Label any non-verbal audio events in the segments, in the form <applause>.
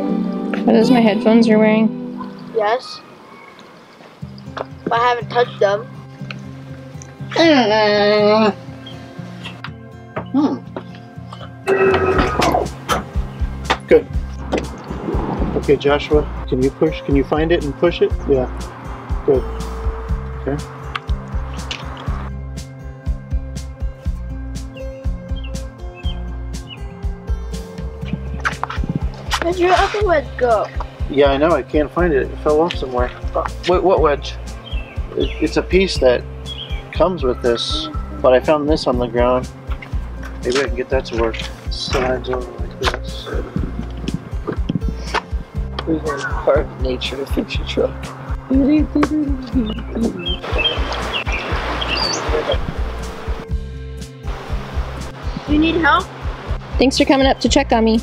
Are those my headphones you're wearing? Yes. But I haven't touched them. Hmm. Good. Okay, Joshua, can you push? Can you find it and push it? Yeah. Good. Okay. Your other wedge go? Yeah, I know. I can't find it. It fell off somewhere. Uh, wait, what wedge? It, it's a piece that comes with this, but I found this on the ground. Maybe I can get that to work. Slides over like this. We were part of nature to fix your truck. You need help? Thanks for coming up to check on me.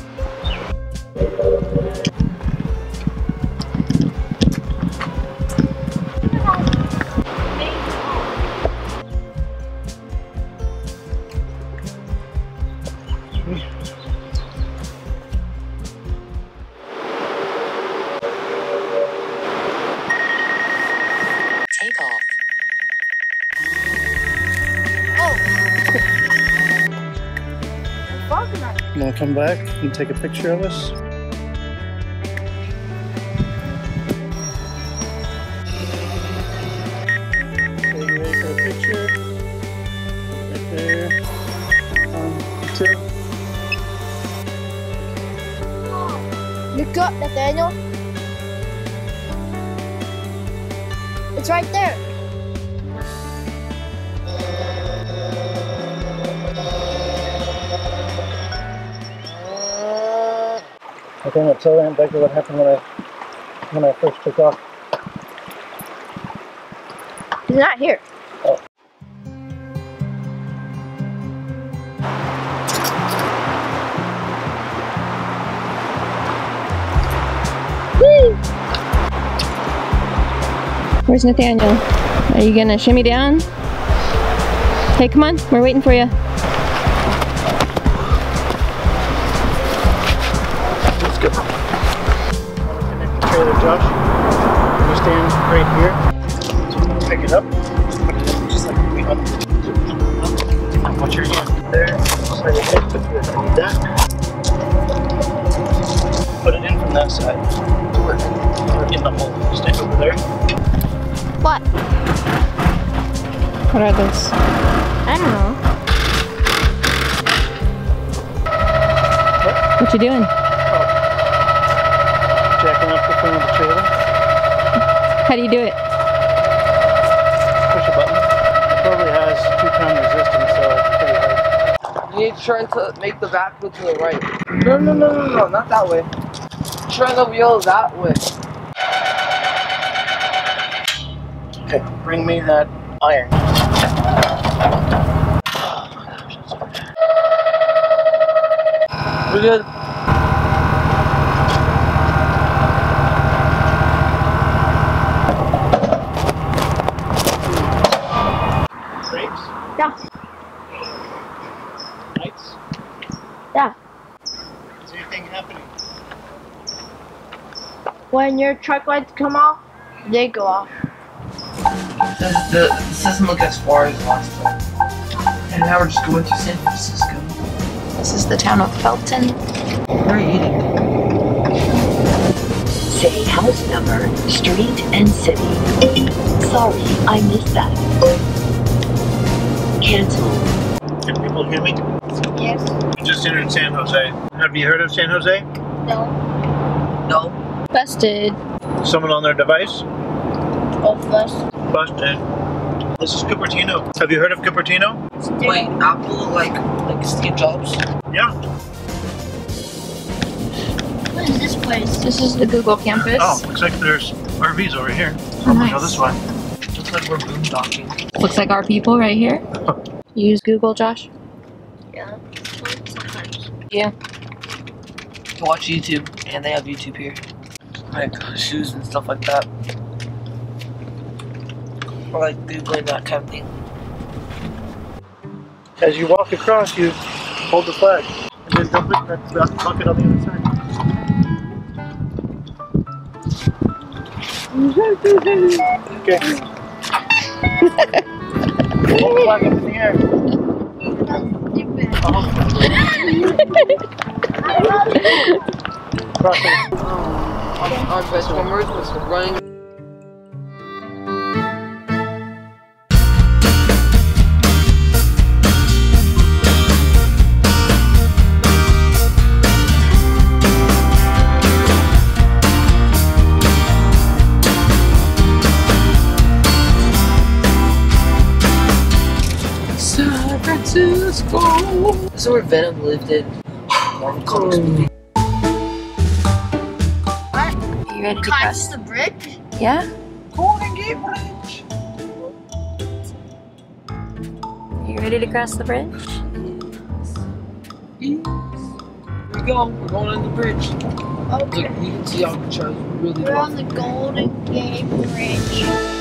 You want to come back and take a picture of us? Look up, um, Nathaniel. It's right there. Okay, now tell Aunt Becca what happened when I when I first took off. He's not here. Where's Nathaniel? Are you gonna shimmy down? Hey, come on. We're waiting for you. Connect the trailer, Josh. You stand right here. Pick it up. Put it in just like we un- Put your hand there. Slide it in. Put it underneath that. Put it in from that side. Put it in the hole. Stand over there. What? What are those? I don't know. What you doing? Jacking the front of the trailer. How do you do it? Push a button. It probably has two pound resistance, so it's pretty hard. You need to try to make the back go to the right. No, no, no, no, no, not that way. Turn the wheel that way. Okay, bring me that iron. We're good. Yeah. Lights? Yeah. Is anything happening? When your truck lights come off, they go off. This, the, this doesn't look as far as last time. And now we're just going to San Francisco. This is the town of Felton. We're eating. Say house number, street, and city. Sorry, I missed that. Cancel. Can people hear me? Yes. We just entered San Jose. Have you heard of San Jose? No. No. Busted. Someone on their device? Both of us. Busted. This is Cupertino. Have you heard of Cupertino? Wait, Apple like like Steve Jobs? Yeah. What is this place? This is the Google campus. Oh, looks like there's RVs over here. Oh, We'll go this way. Looks like we're boondocking. Looks like our people right here. <laughs> You use Google, Josh? Yeah. Sometimes. Yeah. To watch YouTube, and they have YouTube here. Like shoes and stuff like that. Or like googling that kind of thing. As you walk across, you hold the flag. And then dump it in that that bucket on the other side. <laughs> Okay. Flag up the air. Cross it. Our best swimmers was running. San Francisco. This is where Venom lived in Marvel Comics oh. movie. Are you ready to cross? the bridge? Yeah? Golden Gate Bridge. Are you ready to cross the bridge? Yes. Here we go. We're going on the bridge. Look, Okay. you can see Alcatraz really We're well. on the Golden Gate Bridge.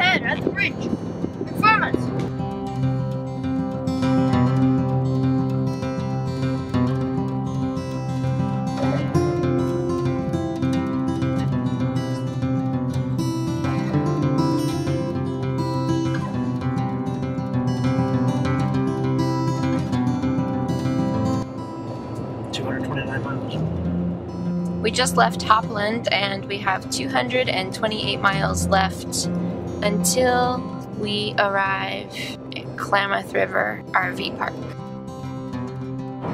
Ahead at the bridge. In front. Two hundred twenty-nine miles. We just left Hopland and we have 228 miles left until we arrive at Klamath River RV Park.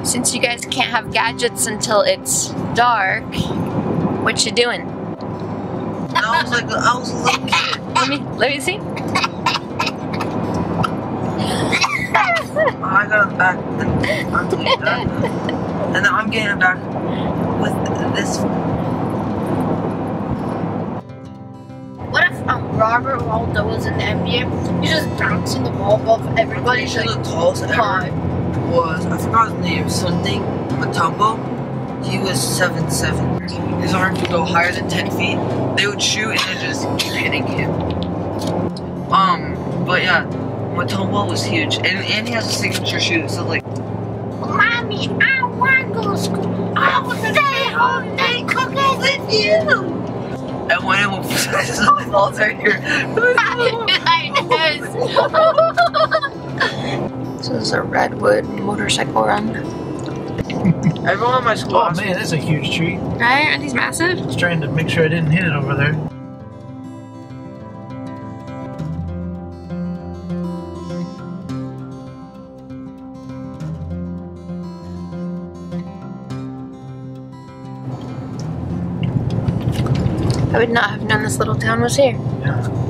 Since you guys can't have gadgets until it's dark, what you doing? I was like, I was a little kid. Let me let me see. I got it back and I'm doing that. And then I'm getting it back with this. Robert Waldo was in the NBA? He's just bouncing the ball above Everybody should Like, the tallest ever was, I forgot his name, something Mutombo. He was seven seven. His arms would go higher than 10 feet. They would shoot and then just keep hitting him. Um, but yeah, Mutombo was huge. And, and he has a signature shoe, so like, Mommy, I want to go to school. I will stay home and cook with you. And when it was the balls right here. So this is a redwood motorcycle run. Everyone in my school Oh asked man, that's a huge tree. Right? Aren't these massive? I was trying to make sure I didn't hit it over there. I would not have known this little town was here. Yeah.